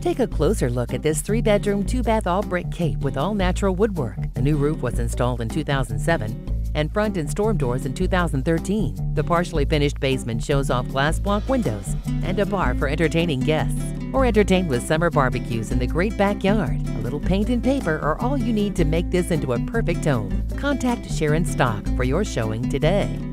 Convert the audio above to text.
Take a closer look at this three bedroom, two bath, all brick cape with all natural woodwork. A new roof was installed in 2007 and front and storm doors in 2013. The partially finished basement shows off glass block windows and a bar for entertaining guests. Or entertain with summer barbecues in the great backyard. A little paint and paper are all you need to make this into a perfect home. Contact Sharon Stock for your showing today.